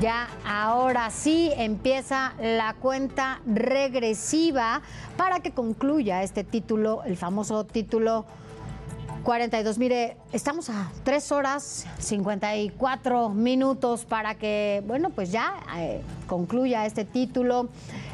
Ya ahora sí empieza la cuenta regresiva para que concluya este título, el famoso título 42. Mire, estamos a 3 horas 54 minutos para que, bueno, pues ya eh, concluya este título.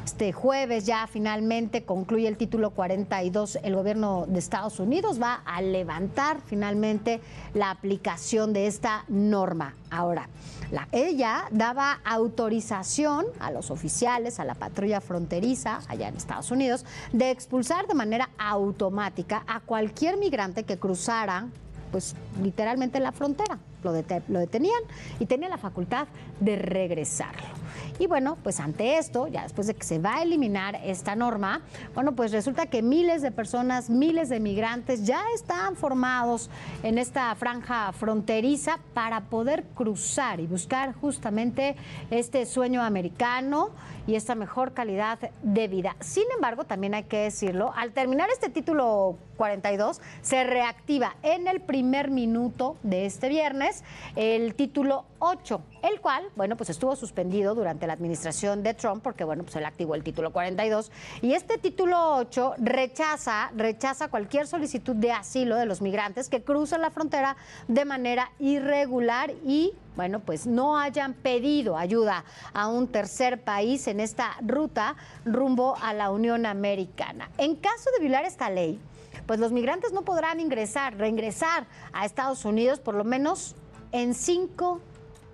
Este jueves ya finalmente concluye el título 42. El gobierno de Estados Unidos va a levantar finalmente la aplicación de esta norma. Ahora, la, ella daba autorización a los oficiales, a la patrulla fronteriza allá en Estados Unidos, de expulsar de manera automática a cualquier migrante que cruzara, pues literalmente la frontera. Lo, lo detenían y tenía la facultad de regresarlo. Y bueno, pues ante esto, ya después de que se va a eliminar esta norma, bueno, pues resulta que miles de personas, miles de migrantes ya están formados en esta franja fronteriza para poder cruzar y buscar justamente este sueño americano y esta mejor calidad de vida. Sin embargo, también hay que decirlo, al terminar este título 42, se reactiva en el primer minuto de este viernes el título 8, el cual, bueno, pues estuvo suspendido durante la administración de Trump porque, bueno, pues él activó el título 42 y este título 8 rechaza, rechaza cualquier solicitud de asilo de los migrantes que cruzan la frontera de manera irregular y bueno, pues no hayan pedido ayuda a un tercer país en esta ruta rumbo a la Unión Americana. En caso de violar esta ley, pues los migrantes no podrán ingresar, reingresar a Estados Unidos por lo menos en cinco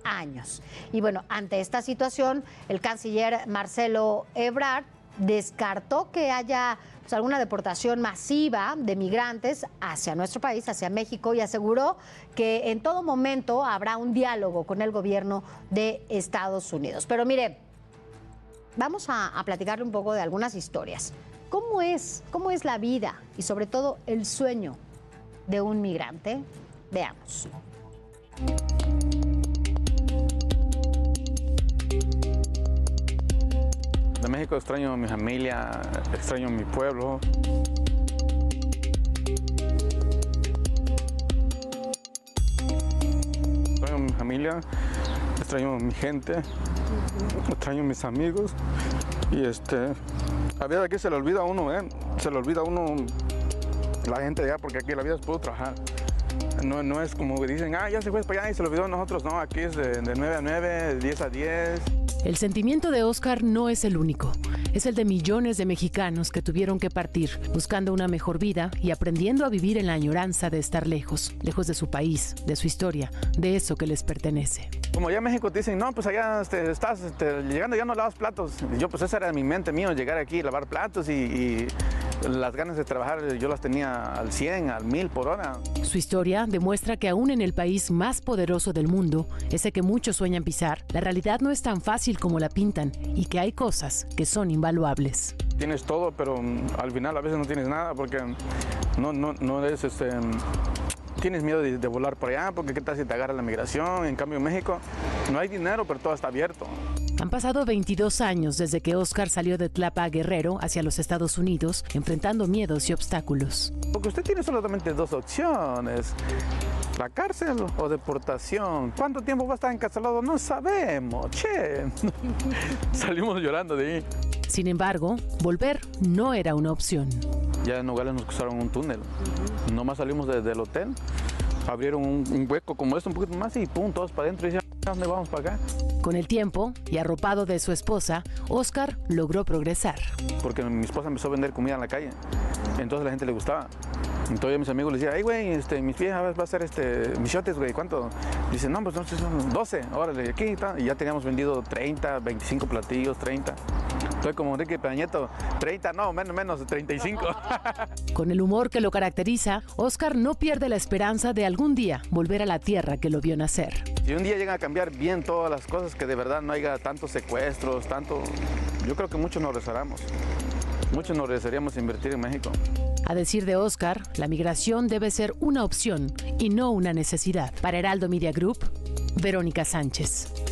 años. Y bueno, ante esta situación, el canciller Marcelo Ebrard descartó que haya pues, alguna deportación masiva de migrantes hacia nuestro país, hacia México, y aseguró que en todo momento habrá un diálogo con el gobierno de Estados Unidos. Pero mire, vamos a, a platicarle un poco de algunas historias. ¿Cómo es, ¿Cómo es la vida y sobre todo el sueño de un migrante? Veamos. Extraño a mi familia, extraño a mi pueblo. Extraño a mi familia, extraño a mi gente, extraño a mis amigos y este, a ver, aquí se le olvida a uno, ¿eh? Se le olvida a uno la gente de allá porque aquí la vida es puro trabajar. No, no es como que dicen, ah, ya se fue para allá y se lo olvidó a nosotros. No, aquí es de, de 9 a 9, de 10 a 10. El sentimiento de Oscar no es el único. Es el de millones de mexicanos que tuvieron que partir buscando una mejor vida y aprendiendo a vivir en la añoranza de estar lejos, lejos de su país, de su historia, de eso que les pertenece. Como ya en México te dicen, no, pues allá este, estás este, llegando, ya no lavas platos. Yo, pues esa era mi mente mío, llegar aquí, lavar platos y, y las ganas de trabajar yo las tenía al 100, al 1000 por hora. Su historia demuestra que aún en el país más poderoso del mundo, ese que muchos sueñan pisar, la realidad no es tan fácil como la pintan y que hay cosas que son invaluables. Tienes todo, pero mm, al final a veces no tienes nada porque no, no, no eres este, tienes miedo de, de, volar por allá, porque qué tal si te agarra la migración. En cambio, en México no hay dinero, pero todo está abierto. Han pasado 22 años desde que Oscar salió de Tlapa Guerrero hacia los Estados Unidos, enfrentando miedos y obstáculos. Porque usted tiene solamente dos opciones. La cárcel o deportación. ¿Cuánto tiempo va a estar encarcelado? No sabemos. Che. Salimos llorando de ahí. Sin embargo, volver no era una opción. Ya en Nogales nos cruzaron un túnel. Nomás salimos de, del hotel, abrieron un, un, hueco como este, un poquito más y pum, todos para adentro y ya, ¿dónde vamos para acá? Con el tiempo y arropado de su esposa, Oscar logró progresar. Porque mi esposa empezó a vender comida en la calle, entonces a la gente le gustaba. Entonces mis amigos les decía, ay güey, este, mis pies va a ser este, michotes, güey, ¿cuánto? Dice, no, pues no, son 12, órale, aquí está. Y ya teníamos vendido 30, 25 platillos, 30. Estoy como Enrique Peñeto, 30, no, menos, menos, 35. Con el humor que lo caracteriza, Oscar no pierde la esperanza de algún día volver a la tierra que lo vio nacer. Si un día llegan a cambiar bien todas las cosas, que de verdad no haya tantos secuestros, tanto, yo creo que muchos nos rezaremos. Muchos nos regresaríamos a invertir en México. A decir de Oscar, la migración debe ser una opción y no una necesidad. Para Heraldo Media Group, Verónica Sánchez.